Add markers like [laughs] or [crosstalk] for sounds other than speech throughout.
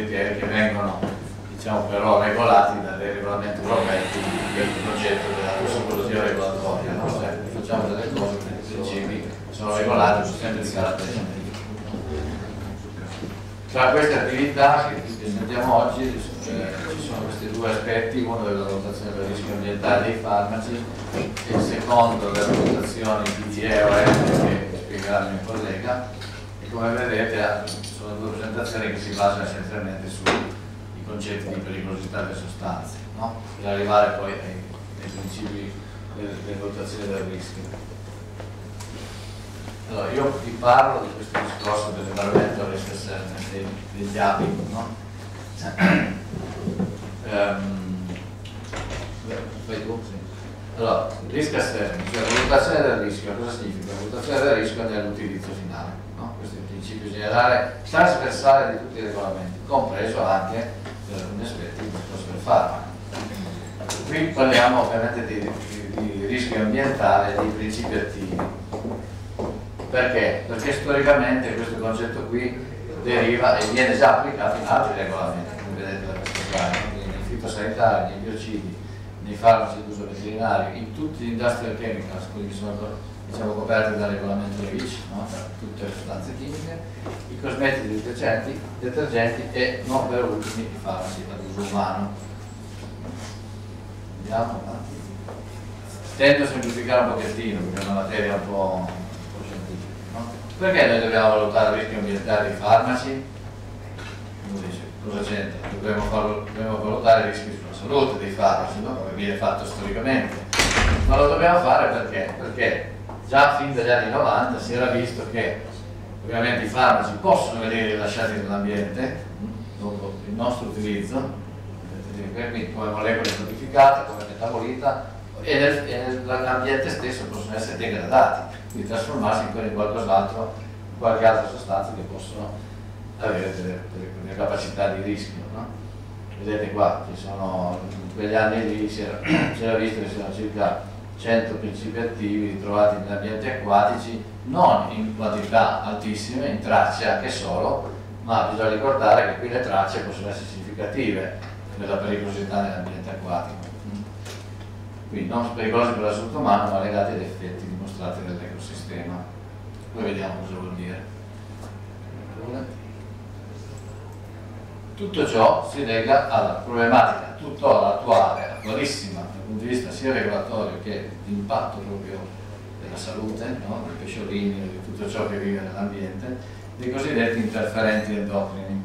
criteri che vengono diciamo, però regolati dai regolamenti europei, quindi il progetto della tossicologia regolatoria, no? cioè, facciamo delle cose che nei principi sono regolate sempre di carattere scientifico. Tra queste attività che presentiamo oggi eh, ci sono questi due aspetti, uno della valutazione del rischio ambientale dei farmaci e il secondo delle valutazioni di EOM che spiegherà il mio collega come vedete sono due presentazioni che si basano essenzialmente sui concetti di pericolosità delle sostanze, no? per arrivare poi ai, ai principi delle valutazioni del rischio. Allora, io vi parlo di questo discorso dell'environmental risk assessment degli abiti, no? um. Allora, risk assessment, cioè valutazione del rischio, cosa significa? Valutazione del rischio nell'utilizzo finale, no? questo è il principio generale trasversale di tutti i regolamenti, compreso anche per alcuni aspetti il discorso del farmaco. Qui parliamo ovviamente di, di, di rischio ambientale di principi attivi. Perché? Perché storicamente questo concetto qui deriva e viene già applicato in altri regolamenti, come vedete da questo slide, nei fitosanitari, nei biocidi, nei farmaci d'uso veterinario, in tutti gli industrial chemicals, quelli che sono diciamo, coperti dal regolamento REACH, no? tutte le sostanze chimiche, i cosmetici detergenti, detergenti e non per ultimi i farmaci ad uso umano. Andiamo avanti. Tendo a semplificare un pochettino perché è una materia un po', un po scientifica. No? Perché noi dobbiamo valutare il rischio ambientale dei farmaci? Dice, cosa c'entra? Dobbiamo, dobbiamo, valutare i rischi sulla salute dei farmaci, no? come viene fatto storicamente. Ma lo dobbiamo fare perché? Perché già fin dagli anni 90 si era visto che ovviamente i farmaci possono venire rilasciati nell'ambiente dopo il nostro utilizzo, quindi come molecole codificate, come metabolita e, nel, nell'ambiente stesso possono essere degradati, quindi trasformarsi in qualcos'altro, in qualche altra sostanza che possono avere delle, delle capacità di rischio. No? Vedete qua, ci sono, in quegli anni lì si era, [clears throat] era visto che c'erano circa 100 principi attivi ritrovati negli ambienti acquatici, non in quantità altissime, in tracce anche solo, ma bisogna ricordare che qui le tracce possono essere significative della pericolosità nell'ambiente acquatico. Quindi non pericolosi per la salute umana, ma legati ad effetti dimostrati nell'ecosistema. Poi vediamo cosa vuol dire. Tutto ciò si lega alla problematica tuttora attuale, attualissima punto di vista sia regolatorio che di impatto proprio della salute, no? dei pesciolini, di tutto ciò che vive nell'ambiente, dei cosiddetti interferenti endocrini.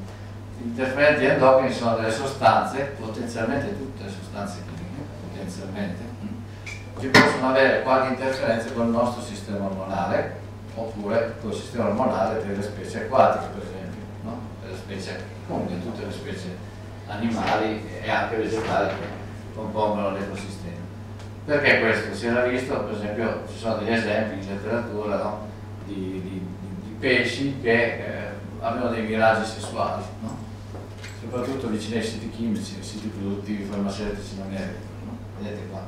Gli interferenti endocrini sono delle sostanze, potenzialmente tutte le sostanze chimiche, potenzialmente, mm, che possono avere qualche interferenza con il nostro sistema ormonale oppure con il sistema ormonale delle specie acquatiche, per esempio, no? delle specie, comunque tutte le specie animali e anche vegetali che compongono l'ecosistema. Perché questo? Si era visto, per esempio, ci sono degli esempi in letteratura no? di, di, di, pesci che eh, avevano dei miraggi sessuali, no? soprattutto vicino ai siti chimici, ai siti produttivi farmaceutici America. No? Vedete qua,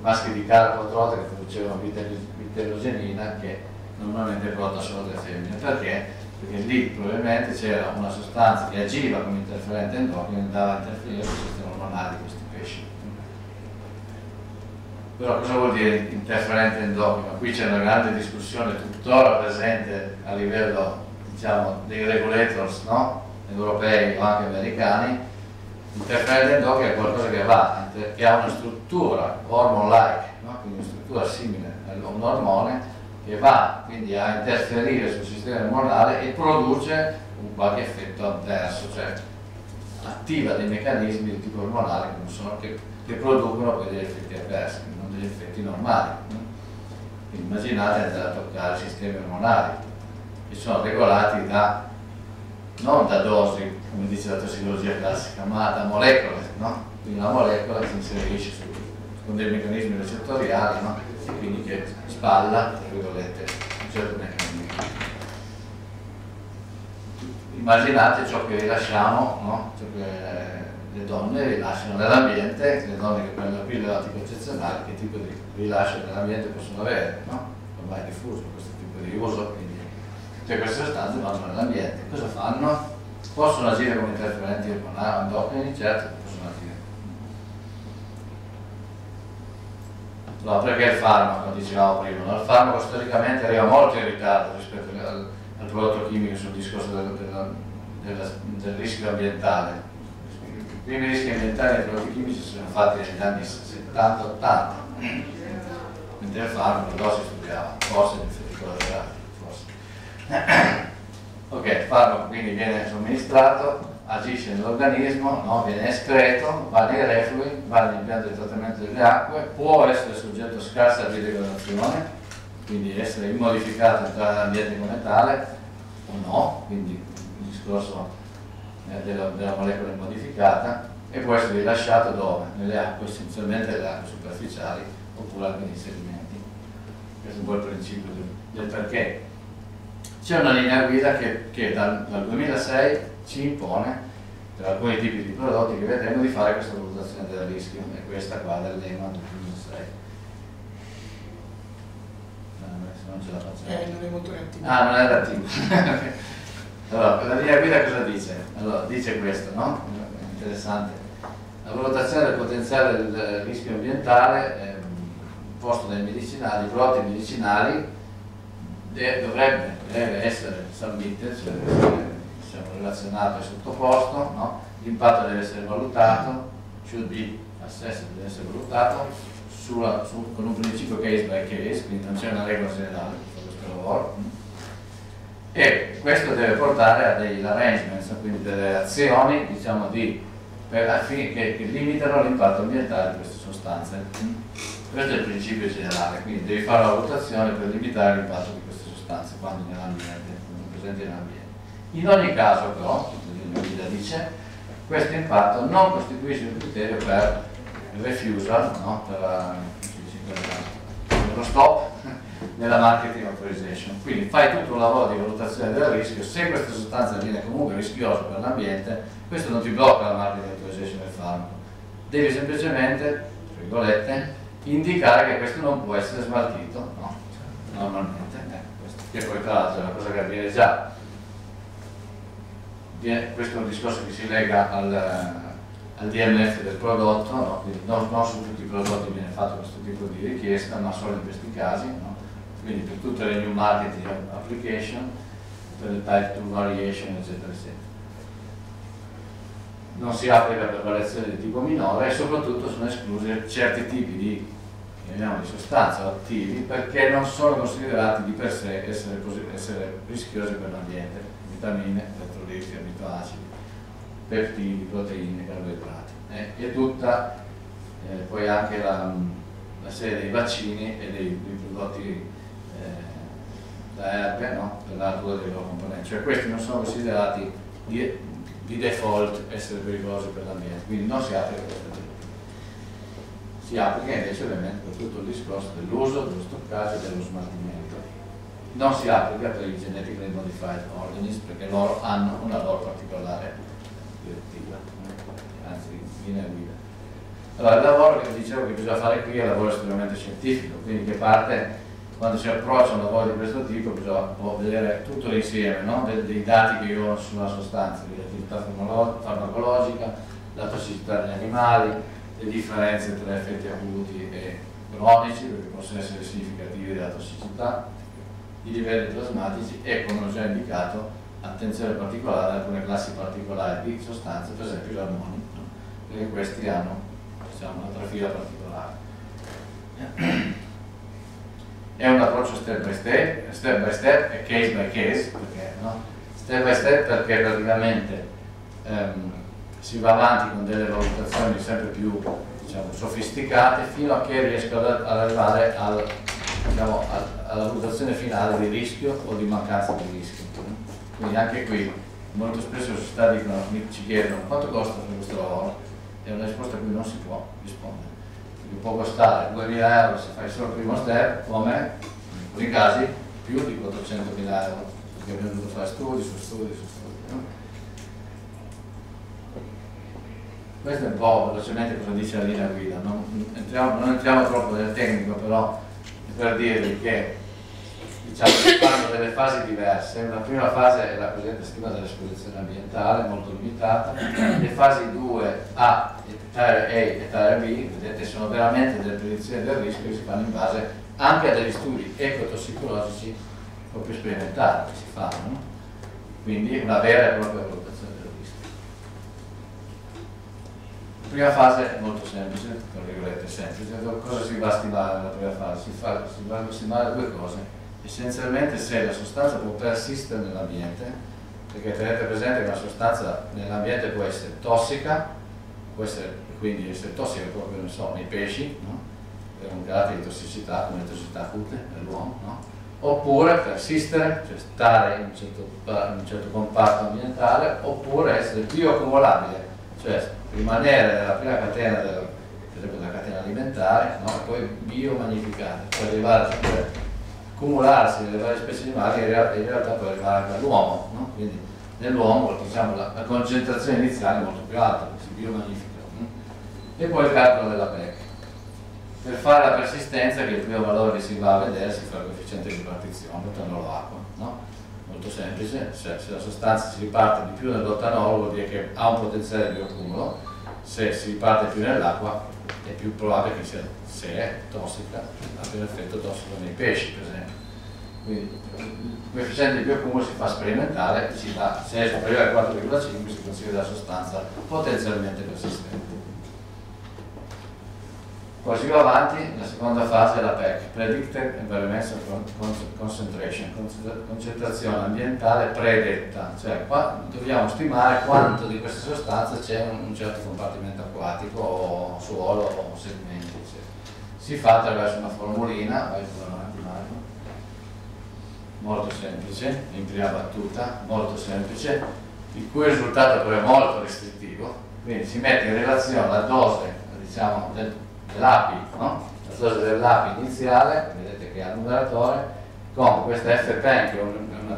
maschi di carpo trota che producevano vitellogenina che normalmente porta solo le femmine. Perché? Perché lì probabilmente c'era una sostanza che agiva come interferente endocrino e andava a interferire con il sistema ormonale di questi però cosa vuol dire interferente endocrino? Qui c'è una grande discussione tuttora presente a livello diciamo, dei regulators no? europei o anche americani. Interferente endocrino è qualcosa che va, che ha una struttura hormone-like, no? quindi una struttura simile a un ormone che va quindi a interferire sul sistema ormonale e produce un qualche effetto avverso, cioè attiva dei meccanismi di tipo ormonale che, sono, che, che producono poi degli effetti avversi degli effetti normali. Quindi immaginate andare a toccare sistemi ormonali che sono regolati da, non da dosi, come dice la tossicologia classica, ma da molecole. No? Quindi una molecola si inserisce su, con dei meccanismi recettoriali no? E quindi che spalla, tra virgolette, un certo meccanismo. Immaginate ciò che rilasciamo, no? ciò che le donne rilasciano nell'ambiente, le donne che prendono pillole anticoncezionali, che tipo di rilascio nell'ambiente possono avere, no? Ormai è diffuso questo tipo di uso, quindi cioè queste sostanze vanno nell'ambiente. Cosa fanno? Possono agire come interferenti endocrini? Certo, possono agire. No, perché il farmaco, dicevamo prima, no? il farmaco storicamente arriva molto in ritardo rispetto al, al prodotto chimico sul discorso del, del, del, del rischio ambientale. I primi rischi ambientali dei prodotti chimici sono fatti negli anni 70-80, mentre il farmaco lo si studiava, forse in effetti collaterali, forse. [clears throat] ok, il farmaco quindi viene somministrato, agisce nell'organismo, no? viene escreto, va nei reflui, va nell'impianto di trattamento delle acque, può essere soggetto a scarsa bidegradazione, quindi essere immodificato entrare nell'ambiente come tale o no, quindi il discorso eh, della, della, molecola immodificata e può essere rilasciato dove? Nelle acque, essenzialmente nelle acque superficiali oppure anche nei sedimenti. Questo è un po' il principio del perché. C'è una linea guida che, che dal, dal 2006 ci impone per alcuni tipi di prodotti che vedremo di fare questa valutazione del rischio e questa qua dell'EMA 2006 non ce la facciamo. Eh, non è molto reattivo ah non è reattivo [laughs] allora la linea guida cosa dice? allora dice questo no? interessante. La valutazione del potenziale del rischio ambientale eh, posto dai medicinali, prodotti medicinali dovrebbe, deve essere submitted, cioè diciamo, relazionato e sottoposto, no? l'impatto deve essere valutato, should be assessed, deve essere valutato sulla, su, con un principio case by case, quindi non c'è una regola generale per questo lavoro. E questo deve portare a degli arrangements, quindi delle azioni diciamo, di, per, che, che limitano l'impatto ambientale di queste sostanze. Questo è il principio generale, quindi devi fare la valutazione per limitare l'impatto queste sostanze quando nell'ambiente, presenti nell'ambiente. In ogni caso però, la guida dice, questo impatto non costituisce un criterio per il refusal, no? per, per lo stop [laughs] nella marketing authorization. Quindi fai tutto un lavoro di valutazione del rischio, se questa sostanza viene comunque rischiosa per l'ambiente, questo non ti blocca la marketing authorization del farmaco. Devi semplicemente, tra virgolette, indicare che questo non può essere smaltito, no? normalmente, eh, questo, che poi tra l'altro è una cosa che avviene già questo è un discorso che si lega al, al DMF del prodotto, no? non, non, su tutti i prodotti viene fatto questo tipo di richiesta, ma solo in questi casi, no? quindi per tutte le new marketing application, per le type 2 variation, eccetera, eccetera. Non si applica per variazioni di tipo minore e soprattutto sono esclusi certi tipi di, di sostanze o attivi perché non sono considerati di per sé essere, essere rischiosi per l'ambiente, vitamine, elettroliti, aminoacidi, peptidi, proteine, carboidrati. Eh, e tutta eh, poi anche la, la, serie dei vaccini e dei, dei prodotti eh, da erbe no? per la natura dei loro componenti. Cioè questi non sono considerati di, di default essere pericolosi per l'ambiente, quindi non si applica questa direttiva. Si applica invece ovviamente per tutto il discorso dell'uso, dello stoccaggio e dello smaltimento non si applica per i genetically modified organisms perché loro hanno una loro particolare direttiva, anzi linea guida. Allora il lavoro che dicevo che bisogna fare qui è un lavoro estremamente scientifico, quindi che parte quando si approccia un lavoro di questo tipo bisogna vedere tutto l'insieme no? dei, dei, dati che io ho sulla sostanza, l'attività farmacologica, la tossicità degli animali, le differenze tra effetti acuti e cronici, perché possono essere significativi della tossicità, i livelli plasmatici e come ho già indicato attenzione particolare ad alcune classi particolari di sostanze, per esempio gli ormoni, perché questi hanno diciamo, una trafila particolare. È un approccio step by step, step by step e case by case, perché, no? step by step perché praticamente ehm, si va avanti con delle valutazioni sempre più diciamo, sofisticate fino a che riesco ad, arrivare al diciamo, alla valutazione finale di rischio o di mancanza di rischio. Quindi anche qui molto spesso le società dicono, ci chiedono quanto costa questo lavoro è una risposta a cui non si può rispondere. Perché può costare 2.000 euro se fai solo il primo step, come in alcuni casi più di 400.000 euro, perché abbiamo dovuto fare studi su studi su studi. No? Questo è un po' velocemente cosa dice la linea guida, non entriamo, non entriamo troppo nel tecnico, però per dirvi che diciamo, fanno delle fasi diverse, una prima fase è la cosiddetta stima dell'esposizione ambientale, molto limitata, le fasi 2A Tire A e Tire B, vedete, sono veramente delle predizioni del rischio che si fanno in base anche a degli studi ecotossicologici proprio sperimentali che si fanno, quindi una vera e propria valutazione del rischio. La prima fase è molto semplice, tra virgolette semplice, cosa si va a stimare nella prima fase? Si, fa, si va a stimare due cose, essenzialmente se la sostanza può persistere nell'ambiente, perché tenete presente che una sostanza nell'ambiente può essere tossica, può essere quindi essere tossica proprio so, nei pesci, no? per un carattere di tossicità come tossicità acute nell'uomo, no? oppure persistere, cioè stare in un, certo, in un certo comparto ambientale, oppure essere bioaccumulabile, cioè rimanere nella prima catena della, per esempio della catena alimentare no? e poi biomagnificare, per arrivare sempre accumularsi nelle varie specie animali realtà, in realtà per arrivare anche all'uomo, no? quindi nell'uomo diciamo, la, la, concentrazione iniziale è molto più alta, si biomagnifica e poi il calcolo della PEC. Per fare la persistenza, che il primo valore che si va a vedere, si fa il coefficiente di ripartizione, l'otanolo acqua. No? Molto semplice, se, se, la sostanza si riparte di più nell'otanolo vuol dire che ha un potenziale di bioaccumulo, se si riparte più nell'acqua è più probabile che sia, se è tossica, abbia un effetto tossico nei pesci per esempio. Quindi il coefficiente di bioaccumulo si fa sperimentare, si dà, se è superiore a 4,5 si considera la sostanza potenzialmente persistente. Poi si va avanti, la seconda fase è la PEC, Predicted Environmental Concentration, concentrazione ambientale predetta, cioè qua dobbiamo stimare quanto di questa sostanza c'è in un certo compartimento acquatico o suolo o sedimenti. Si fa attraverso una formulina, vai avanti Marco, molto semplice, in prima battuta, molto semplice, il cui risultato però è molto restrittivo, quindi si mette in relazione la dose diciamo, del dell'API, no? la dose dell'API iniziale, vedete che ha il numeratore, con questa FPEN che è un,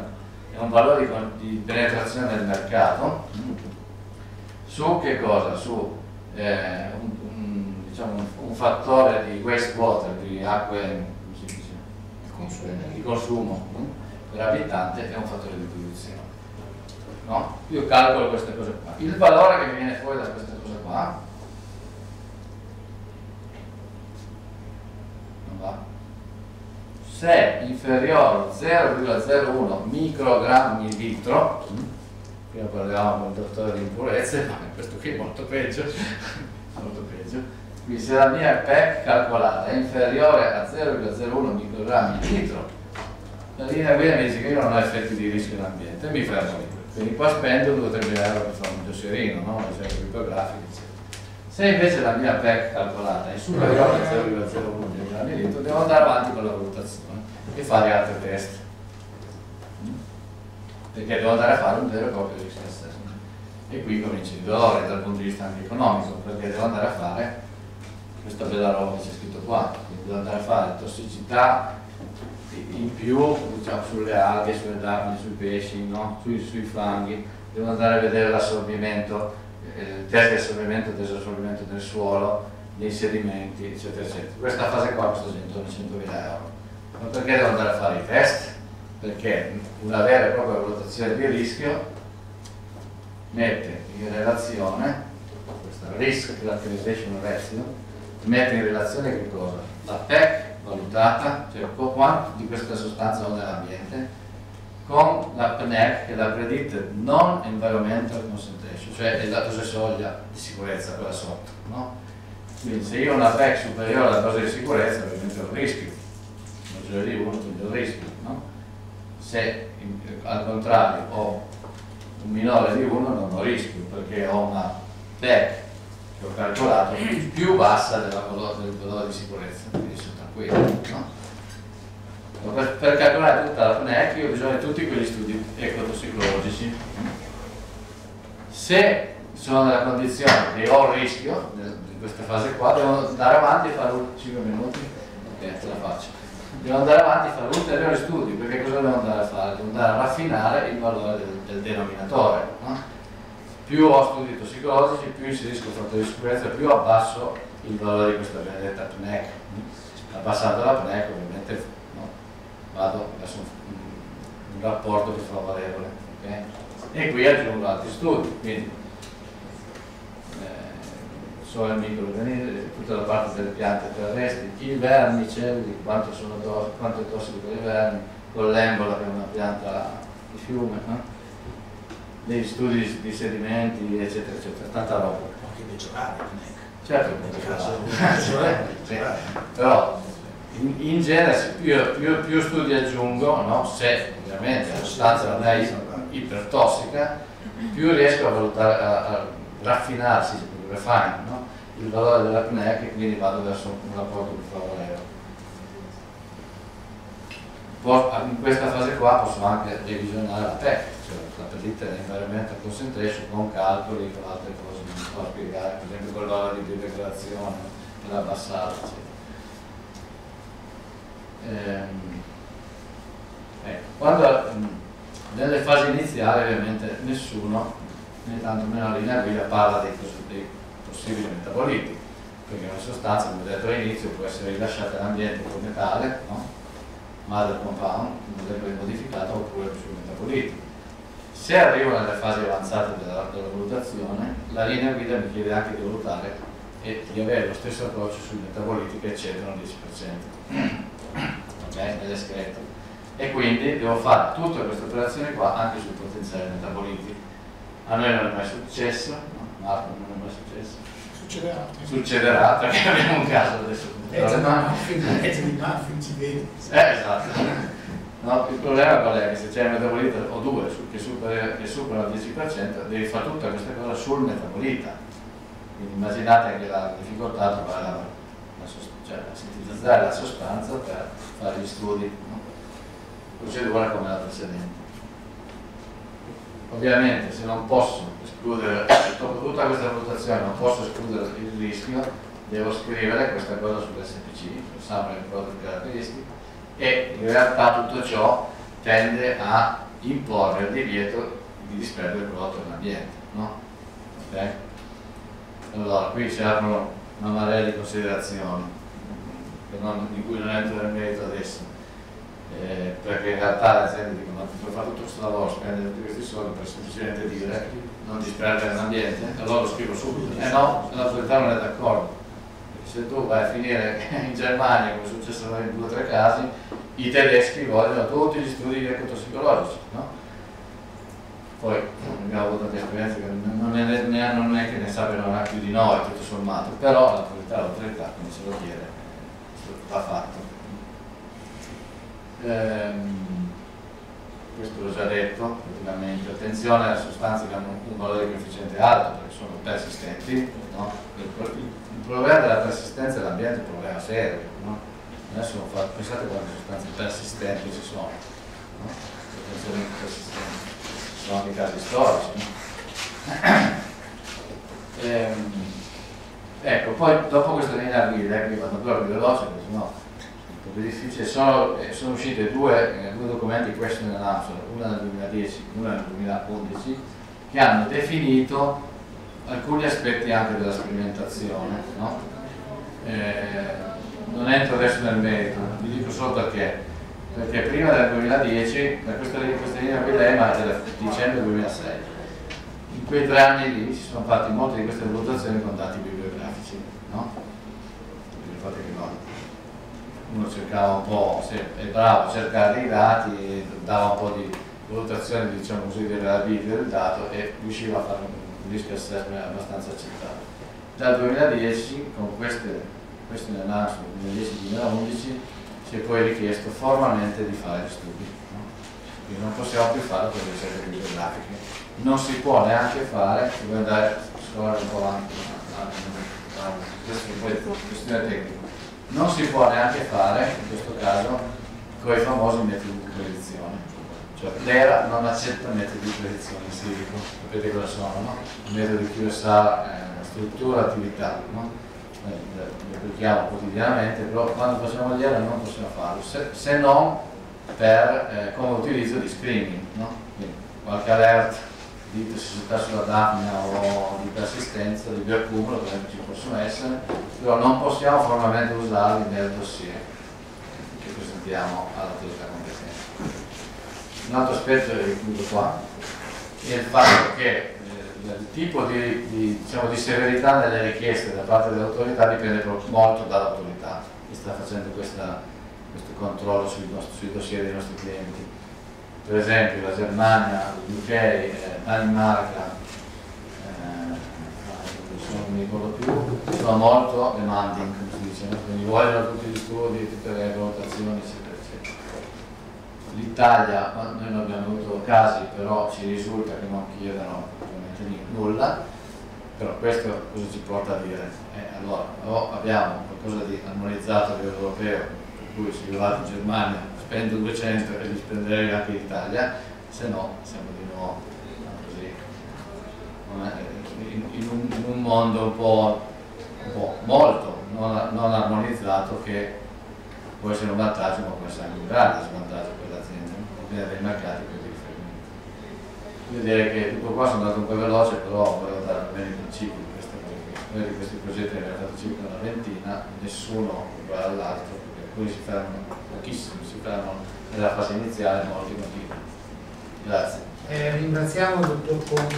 è un valore di, di, penetrazione del mercato, su che cosa? Su eh, un, un, diciamo un, fattore di wastewater, di acque di consumo per abitante e un fattore di produzione. No? Io calcolo queste cose qua. Il valore che viene fuori da queste cose qua va? Se inferiore a 0,01 microgrammi litro, prima parlavamo il dottore di impurezze, ma questo qui è molto peggio, [laughs] molto peggio. Quindi se la mia PEC calcolata è inferiore a 0,01 microgrammi litro, la linea guida mi dice che io non ho effetti di rischio nell'ambiente, mi fermo lì. Quindi qua spendo 2-3 euro per fare un dossierino, no? esempio criptografico, eccetera. Se invece la mia PEC calcolata è superiore a 0,01 all'inizio devo andare avanti con la valutazione e fare altri test. Perché devo andare a fare un vero e proprio risk assessment. E qui comincia il dolore dal punto di vista anche economico perché devo andare a fare questa bella roba che c'è scritto qua. Quindi devo andare a fare tossicità in più diciamo, sulle alghe, sulle darne, sui pesci, no? sui, sui fanghi. Devo andare a vedere l'assorbimento eh, test di assorbimento e disassorbimento del suolo gli sedimenti, eccetera, eccetera. Questa fase qua costa 100.000 euro. Ma perché devo andare a fare i test? Perché una vera e propria valutazione di rischio mette in relazione, questa risk characterization ratio, mette in relazione che cosa? La PEC valutata, cioè quanto di questa sostanza ho nell'ambiente, con la PNEC, che la Predicted Non Environmental Concentration, cioè è la dose soglia di sicurezza quella sotto. No? Quindi se io ho una PEC superiore alla dose di sicurezza, ovviamente ho un rischio, maggiore di 1, quindi ho un rischio. No? Se al contrario ho un minore di 1 non ho rischio, perché ho una PEC che ho calcolato più bassa della valore, del valore di sicurezza, quindi sono tranquillo. No? Per, per, calcolare tutta la PNEC io ho bisogno di tutti quegli studi ecotossicologici. Se sono nella condizione che ho un rischio, in questa fase qua, devo andare avanti e fare 5 minuti, ok, ce la faccio. Devo andare avanti e fare ulteriori studi, perché cosa devo andare a fare? Devo andare a raffinare il valore del, del denominatore. No? Più ho studi tossicologici, più inserisco il fattore di sicurezza, più abbasso il valore di questa benedetta PNEC. Abbassando la PNEC ovviamente? Vado verso un, un rapporto più favorevole. Okay? E qui aggiungo altri studi, quindi eh, solo il microorganismi, tutta la parte delle piante terrestri, i vermicelli, quanto, sono to quanto è tossico per i vermi, con l'embola che è una pianta di fiume, no? degli studi di sedimenti, eccetera, eccetera, tanta roba. Anche migliorare, non è Certo, sì. però in, in genere più, più, più, studi aggiungo, no? se ovviamente la sostanza non è ipertossica, più riesco a valutare, a, a raffinarsi, refine, no? il valore dell'apnea che quindi vado verso un rapporto più favorevole. In questa fase qua posso anche revisionare la PEC, cioè la predicted environmental concentration con calcoli, con altre cose non so spiegare, per esempio con l'ora di biodegradazione, per abbassare, eccetera. Ehm, ecco. Quando nelle fasi iniziali ovviamente nessuno, né tanto meno la linea guida, parla dei, dei possibili metaboliti, perché una sostanza, come detto all'inizio, può essere rilasciata all'ambiente come tale, no? mother compound, modello modificato oppure sui metaboliti. Se arrivo nelle fasi avanzate della, della, valutazione, la linea guida mi chiede anche di valutare e di avere lo stesso approccio sui metaboliti che eccedono il 10%. Ok? Nelle screte. E quindi devo fare tutte queste operazioni qua anche sui potenziali metaboliti. A noi non è mai successo, no? Marco non è mai successo. Succederà. Succederà perché abbiamo un caso adesso. Legge di Muffin ci vedi. Eh, esatto. No, il problema qual è? Che se c'è il metabolita o due che supera, che supera il 10%, devi fare tutta questa cosa sul metabolita. Quindi immaginate anche la difficoltà di trovare la, la, cioè, sintetizzare la sostanza per fare gli studi. No? Procedura come la precedente. Ovviamente se non posso escludere, dopo tutta questa valutazione non posso escludere il rischio, devo scrivere questa cosa sull'SPC, sul Summary Product Characteristic, e in realtà tutto ciò tende a imporre il divieto di disperdere il prodotto nell'ambiente. No? Okay? Allora, qui si aprono una marea di considerazioni non, di cui non entro nel merito adesso. Eh, perché in realtà le aziende dicono per fare tutto questo lavoro spendere tutti questi soldi per semplicemente dire non disperdere l'ambiente allora lo scrivo subito. Eh no, l'autorità non è d'accordo. Se tu vai a finire [laughs] in Germania come è successo in due o tre casi i tedeschi vogliono tutti gli studi ecotossicologici no? poi abbiamo avuto tante esperienze che non è, non è, che ne sappiano più di noi tutto sommato però l'autorità è l'autorità quindi se lo chiede va fatto ehm, questo l'ho già detto praticamente attenzione alle sostanze che hanno un valore di coefficiente alto perché sono persistenti no? il problema della persistenza dell'ambiente è un problema serio no? adesso pensate quante sostanze persistenti ci sono no? persistenti sono anche casi storici [clears throat] ehm, ecco poi dopo questa linea guida qui vado proprio veloce perché sennò più difficile, sono, eh, sono uscite due, eh, due, documenti question and answer, una nel 2010 e una nel 2011, che hanno definito alcuni aspetti anche della sperimentazione. No? Eh, non entro adesso nel merito, vi dico solo perché. Perché prima del 2010, da questa, questa linea guida è del dicembre 2006. In quei tre anni lì si sono fatte molte di queste valutazioni con dati bibliografici. No? Fate che no uno cercava un po', se è bravo a cercare i dati, dava un po' di valutazione diciamo così, della vita del dato e riusciva a fare un rischio assessment abbastanza accettato. Dal 2010 con queste, queste analisi 2010-2011 si è poi richiesto formalmente di fare gli studi. No? Quindi non possiamo più fare le ricerche bibliografiche. Non si può neanche fare, devo andare a scorrere un po' avanti, questione tecnica non si può neanche fare, in questo caso, con i famosi metodi di predizione. Cioè l'ERA non accetta metodi di predizione in silico, sapete cosa sono, no? Metodi QSA, eh, struttura, attività, no? Eh, li applichiamo quotidianamente, però quando facciamo l'ERA non possiamo farlo, se, se non per eh, come utilizzo di screening, no? Quindi, qualche alert di tossicità sulla Daphne o di persistenza, di bioaccumulo, per esempio ci possono essere, però non possiamo formalmente usarli nel dossier che presentiamo all'autorità competente. Un altro aspetto, e chiudo qua, è il fatto che eh, il tipo di, di, diciamo, di, severità nelle richieste da parte dell'autorità dipende molto dall'autorità che sta facendo questa, questo controllo sui, nostri, sui dossier dei nostri clienti. Per esempio la Germania, l'UK, eh, Danimarca, non mi ricordo più, sono molto demanding, come si dice, no? quindi vogliono tutti gli studi, tutte le valutazioni, eccetera, eccetera. L'Italia, noi non abbiamo avuto casi, però ci risulta che non chiedano nulla, però questo cosa ci porta a dire? Eh, allora, o abbiamo qualcosa di armonizzato a livello europeo, per cui se io vado in Germania spendo 200 e li spenderei anche in Italia, se no siamo di nuovo così in, in, un, in un, mondo un po', un po molto non, non, armonizzato che può essere un vantaggio ma può essere anche un grande svantaggio per l'azienda, bisogna dei mercati per i riferimenti. Io direi che tutto qua sono andato un po' veloce, però volevo dare bene i principi di queste cose. Noi di questi progetti ne abbiamo fatto circa una ventina, nessuno uguale all'altro, alcuni si fermano, pochissimi si fermano nella fase iniziale, molti motivi. Grazie. Eh, ringraziamo il dottor Conte.